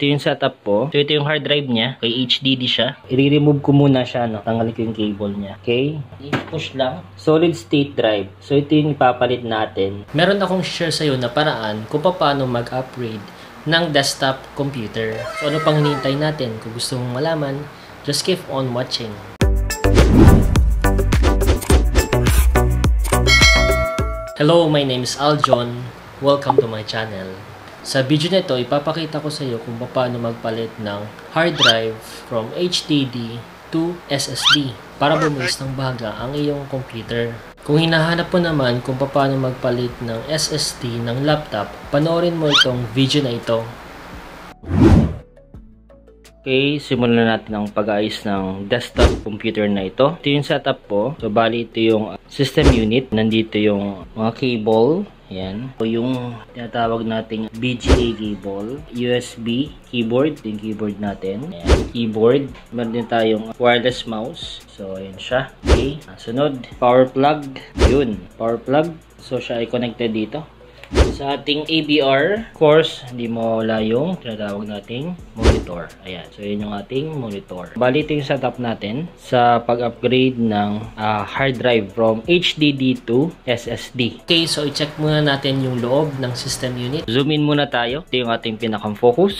Ito yung setup po. So, ito yung hard drive niya. Kay HDD siya. I-remove ko muna siya, no? Tanggalin ko yung cable niya. Okay? I-push lang. Solid state drive. So, ito yung ipapalit natin. Meron akong share sa'yo na paraan kung paano mag-upgrade ng desktop computer. So, ano pang hinihintay natin? Kung gusto mong malaman, just keep on watching. Hello, my name is Aljon. Welcome to my channel. Sa video na ito, ipapakita ko sa iyo kung paano magpalit ng hard drive from HDD to SSD para bumulis ng baga ang iyong computer. Kung hinahanap mo naman kung paano magpalit ng SSD ng laptop, panoorin mo itong video na ito. Okay, simulan na natin ang pag-ayos ng desktop computer na ito. Ito yung setup po. So, bali ito yung system unit. Nandito yung mga cable. Ayan. So, yung tinatawag nating BGA cable. USB keyboard. Yung keyboard natin. Ayan. Keyboard. Meron din tayong wireless mouse. So, ayan siya. Okay. Sunod, power plug. Yun. Power plug. So, siya ay connected dito sa ating ABR course, hindi mo wala yung tinatawag nating monitor. Ayan. So, yun yung ating monitor. Bali, ito yung setup natin sa pag-upgrade ng uh, hard drive from HDD to SSD. Okay, so i-check muna natin yung loob ng system unit. Zoom in muna tayo. Ito yung ating pinakang focus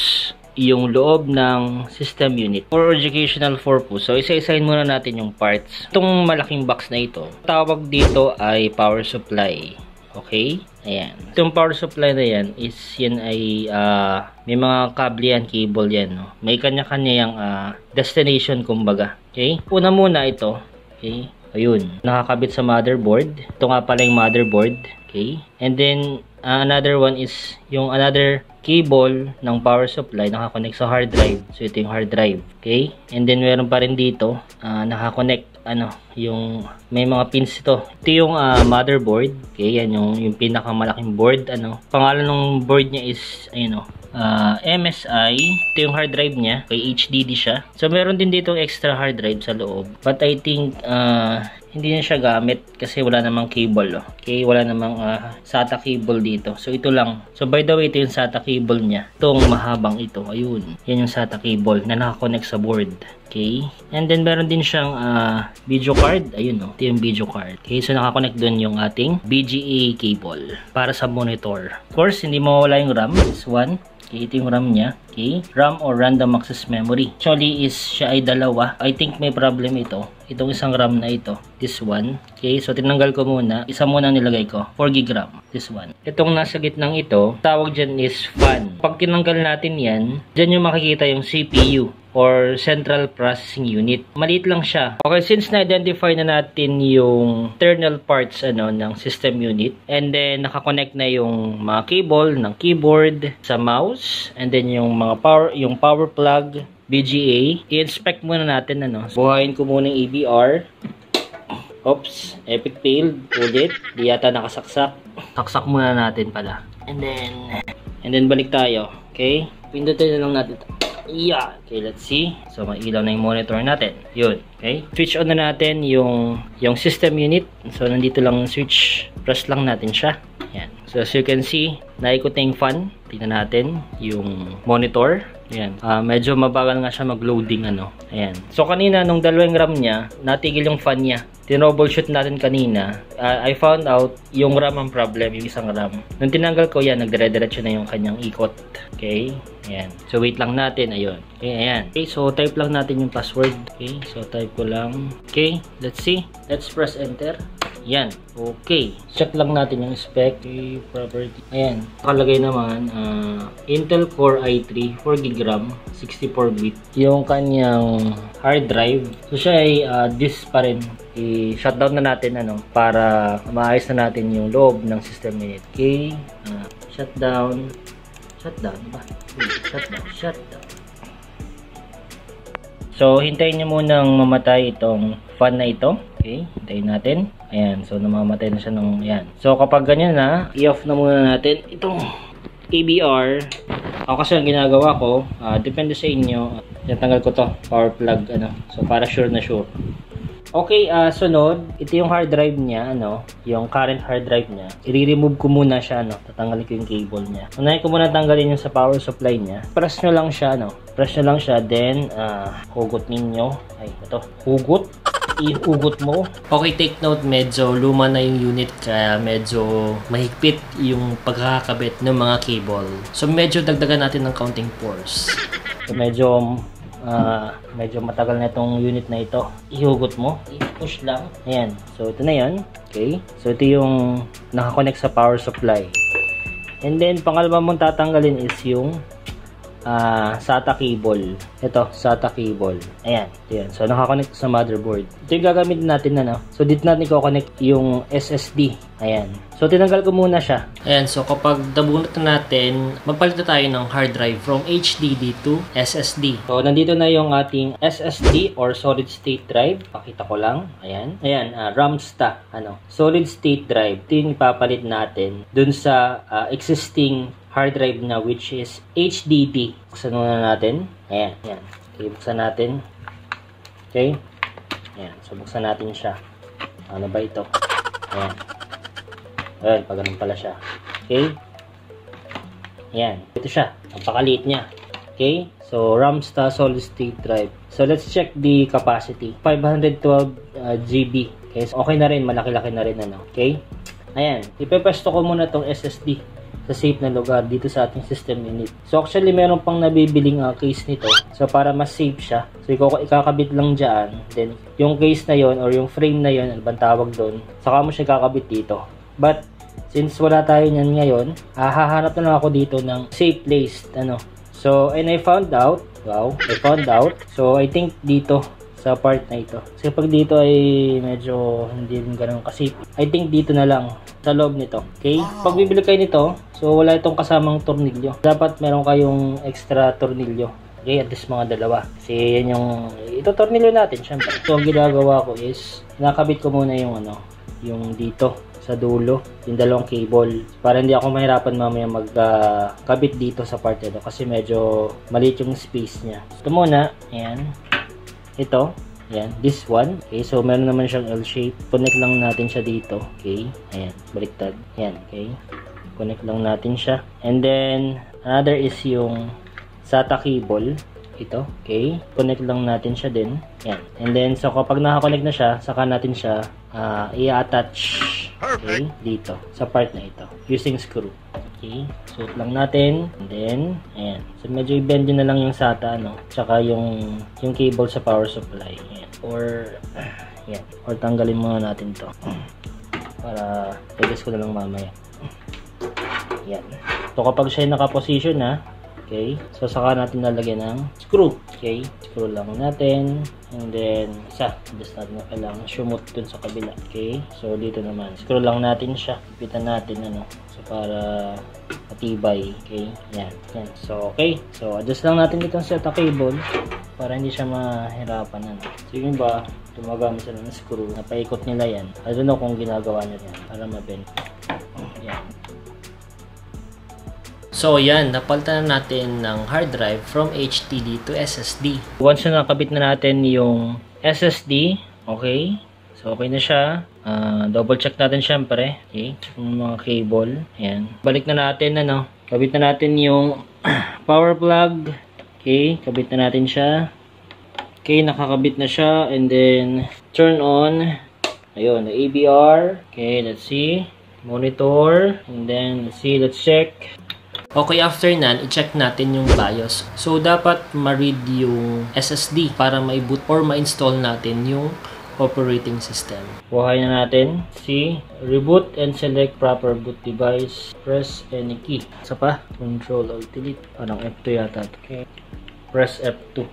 yung loob ng system unit for educational purpose. So, isa-isahin muna natin yung parts. Itong malaking box na ito, tawag dito ay power supply. Okay? Ayan. Itong power supply na yan is yan ay uh, may mga kable yan, cable yan. No? May kanya-kanya yung uh, destination kumbaga. Okay? Una muna ito. Okay? Ayun. Nakakabit sa motherboard. Ito nga pala yung motherboard. Okay? And then, uh, another one is yung another cable ng power supply nakakonect sa hard drive. So, ito yung hard drive. Okay? And then, meron pa rin dito, uh, nakakonect ano, yung may mga pins ito. Ito yung uh, motherboard. Okay, yan yung yung pinakamalaking board ano. Pangalan ng board niya is ayun oh, uh, MSI. Ito yung hard drive niya. Kay HDD siya. So meron din dito extra hard drive sa loob. But I think uh, hindi na siya gamit kasi wala namang cable. Oh. Okay, wala namang uh, SATA cable dito. So ito lang. So by the way, ito yung SATA cable niya. Itong mahabang ito. Ayun. Yan yung SATA cable na nakakonect sa board. Okay. And then meron din siyang uh, video card. Ayun oh. Ito yung video card. Okay, so nakakonect dun yung ating BGA cable para sa monitor. Of course, hindi mawala yung RAM. This one. Okay, ito yung RAM niya. Okay, RAM or random access memory. Actually is siya ay dalawa. I think may problem ito. Itong isang RAM na ito. This one. Okay, so tinanggal ko muna. Isa muna nilagay ko. 4 GB RAM. This one. Itong nasa gitnang ito, tawag dyan is fan. Pag tinanggal natin yan, dyan yung makikita yung CPU or Central Processing Unit. Maliit lang siya. Okay, since na-identify na natin yung internal parts ano ng system unit and then nakakonect na yung mga cable ng keyboard sa mouse and then yung mga power yung power plug BGA, i-inspect muna natin ano. Buhayin ko muna yung EBR. Oops, epic failed. Ulit. Di yata nakasaksak. Saksak muna natin pala. And then, and then balik tayo. Okay? Pindutin na lang natin. Yeah. Okay, let's see. So, mailaw na yung monitor natin. Yun. Okay. Switch on na natin yung, yung system unit. So, nandito lang switch. Press lang natin siya. Yan. So, as you can see, naikot na yung fan. Tingnan natin yung monitor. Ayan. Uh, medyo mabagal nga siya mag-loading ano. Ayan. So kanina nung dalawang RAM niya, natigil yung fan niya. Tinroubleshoot natin kanina. Uh, I found out yung RAM ang problem, yung isang RAM. Nung tinanggal ko yan, nagdire-diretso na yung kanyang ikot. Okay? Ayan. So wait lang natin. Ayun. Okay, ayan. Okay, so type lang natin yung password. Okay, so type ko lang. Okay, let's see. Let's press enter. Yan. Okay. Check lang natin yung spec. Okay, property. Ayan. Nakalagay naman, uh, Intel Core i3, 4GB RAM, 64-bit. Yung kanyang hard drive. So, siya ay uh, disk pa rin. I-shutdown na natin ano, para maayos na natin yung loob ng system unit. Okay. Uh, shutdown. Shutdown ba? Shutdown. Shutdown. So, hintayin nyo munang mamatay itong fan na ito. Okay, hintayin natin. Ayan, so namamatay na siya ng, ayan. So, kapag ganyan na, i-off na muna natin itong ABR. Ako kasi ang ginagawa ko, uh, depende sa inyo. Yan, tanggal ko to, power plug, ano. So, para sure na sure. Okay, uh, sunod, ito yung hard drive niya, ano, yung current hard drive niya. I-remove ko muna siya, ano, tatanggalin ko yung cable niya. Unahin ko muna tanggalin yung sa power supply niya. Press nyo lang siya, ano, press nyo lang siya, then, uh, hugot ninyo. Ay, ito, hugot ihugot mo. Okay, take note, medyo luma na yung unit kaya medyo mahigpit yung pagkakabit ng mga cable. So, medyo dagdagan natin ng counting pores. So, medyo uh, medyo matagal na itong unit na ito. Ihugot mo, i-push lang. Ayan. So, ito na yan. Okay. So, ito yung nakakonect sa power supply. And then, pangalawa mong tatanggalin is yung uh, SATA cable. Ito, SATA cable. Ayan, ito yan. So, nakakonect sa motherboard. Ito yung gagamitin natin na, no? So, dito natin i-connect yung SSD. Ayan. So, tinanggal ko muna siya. Ayan, so kapag nabunot na natin, magpalit na tayo ng hard drive from HDD to SSD. So, nandito na yung ating SSD or solid state drive. Pakita ko lang. Ayan. Ayan, uh, RAMSTA. Ano? Solid state drive. Ito yung ipapalit natin dun sa uh, existing hard drive na which is HDD. Buksan muna natin. Ayan, ayan. Okay, buksan natin. Okay. Ayan, so buksan natin siya. Ano ba ito? Ayan. Ayan, pag pala siya. Okay. Ayan, ito siya. Napakaliit niya. Okay. So, RAMSTA solid state drive. So, let's check the capacity. 512 uh, GB. Okay, so okay na rin. Malaki-laki na rin. Ano? Okay. Ayan. Ipepesto ko muna tong SSD sa safe na lugar dito sa ating system unit. So actually meron pang nabibiling uh, case nito. So para mas safe siya. So ikakabit lang dyan. Then yung case na yon or yung frame na yon, ano bang tawag doon, saka mo siya kakabit dito. But since wala tayo niyan ngayon, hahanap na lang ako dito ng safe place. Ano. So and I found out, wow, I found out. So I think dito sa part na ito. Kasi pag dito ay medyo hindi rin ganun kasi I think dito na lang sa loob nito. Okay? Pag bibili kayo nito, so wala itong kasamang tornilyo. Dapat meron kayong extra tornilyo. Okay, at least mga dalawa. Kasi yan yung, ito tornilyo natin, syempre. So, ang ginagawa ko is, nakabit ko muna yung ano, yung dito sa dulo, yung dalawang cable. Para hindi ako mahirapan mamaya magkabit uh, dito sa part nito kasi medyo maliit yung space niya. Ito muna, ayan. Ito, Ayan, this one. Okay, so meron naman siyang L shape. Connect lang natin siya dito. Okay, ayan, baliktad. Ayan, okay. Connect lang natin siya. And then, another is yung SATA cable. Ito, okay. Connect lang natin siya din. Ayan. And then, so kapag nakakonect na siya, saka natin siya uh, i-attach okay, dito, sa part na ito, using screw. Okay, suot lang natin. And then, ayan. So, medyo i-bend na lang yung SATA, no? Tsaka yung, yung cable sa power supply. Ayan or yan or tanggalin muna natin to para tigas ko na lang mamaya yan. So kapag siya naka-position na okay. So saka natin lalagyan ng screw. Okay. Screw lang natin. And then isa. Natin na kailangan shumot dun sa kabila. Okay. So dito naman. Screw lang natin siya. Ipitan natin ano? So para matibay. Okay. Yan. Yan. So okay. So adjust lang natin itong set cable para hindi siya mahirapan ano. So yung ba, gumagamit sila ng screw, napaikot nila yan. I don't know kung ginagawa nila yan para mabend. Yan. So yan, napalitan na natin ng hard drive from HDD to SSD. Once na nakabit na natin yung SSD, okay, So, okay na siya. Uh, double check natin syempre. Okay. Yung mga cable. Ayan. Balik na natin, ano. Kabit na natin yung power plug Okay, kabit na natin siya. Okay, nakakabit na siya. And then, turn on. Ayun, the ABR. Okay, let's see. Monitor. And then, let's see, let's check. Okay, after nan, i-check natin yung BIOS. So, dapat ma-read yung SSD para ma-boot or ma-install natin yung operating system. Buhay na natin. See, reboot and select proper boot device. Press any key. Isa pa, control alt delete. Parang F2 yata. Okay press F2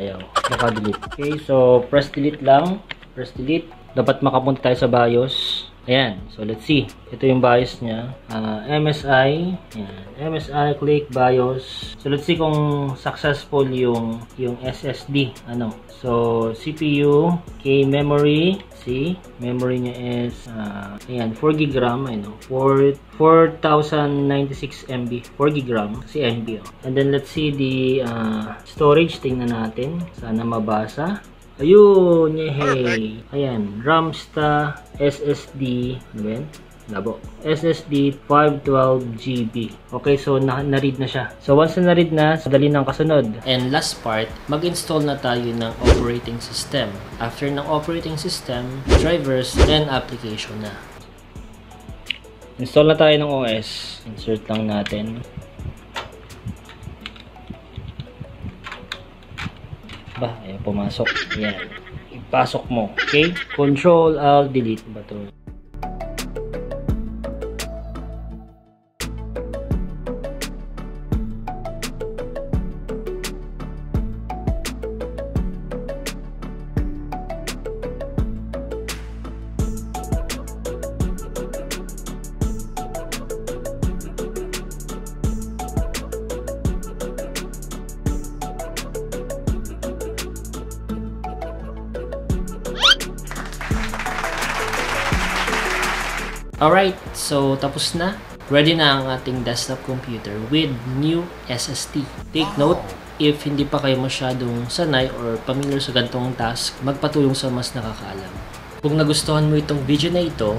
ayaw naka-delete okay so press delete lang press delete dapat makapunta tayo sa BIOS. Ayan so let's see. Ito yung BIOS niya. Uh, MSI ayan. MSI click BIOS. So let's see kung successful yung yung SSD ano? So CPU okay memory see? Memory niya is uh, ayan 4 GB RAM ano 4 4096 MB 4 GB RAM kasi MB oh. and then let's see the uh, storage. Tingnan natin. Sana mabasa Ayun, yehey. Ayan, Ramsta SSD, ano ba yan? Labo. SSD 512GB. Okay, so na- na-read na siya. So once na na-read na, sadali ng kasunod. And last part, mag-install na tayo ng operating system. After ng operating system, drivers, then application na. Install na tayo ng OS. Insert lang natin. Ba, ayaw pumasok. Yan. Ipasok mo. Okay? Control, Alt, Delete ba Alright, so tapos na. Ready na ang ating desktop computer with new SSD. Take note, if hindi pa kayo masyadong sanay or familiar sa gantong task, magpatulong sa mas nakakaalam. Kung nagustuhan mo itong video na ito,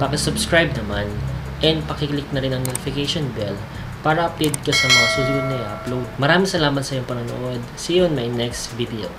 pakisubscribe naman and pakiclick na rin ang notification bell para update ka sa mga susunod na i-upload. Maraming salamat sa iyong panonood. See you on my next video.